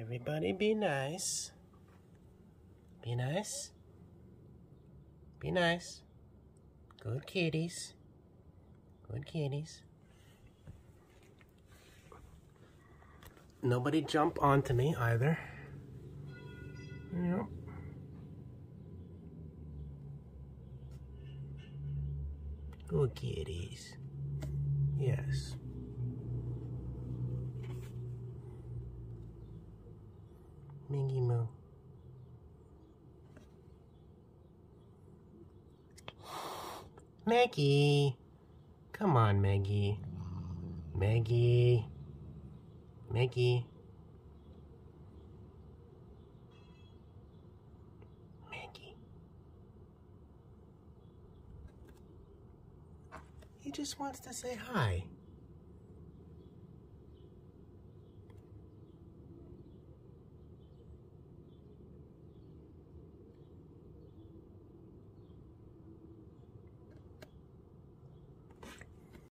Everybody be nice. Be nice. Be nice. Good kitties. Good kitties. Nobody jump onto me either. Yep. Good kitties. Yes. Mingy Moo. Maggie. Come on, Maggie. Maggie. Maggie. Maggie. He just wants to say hi.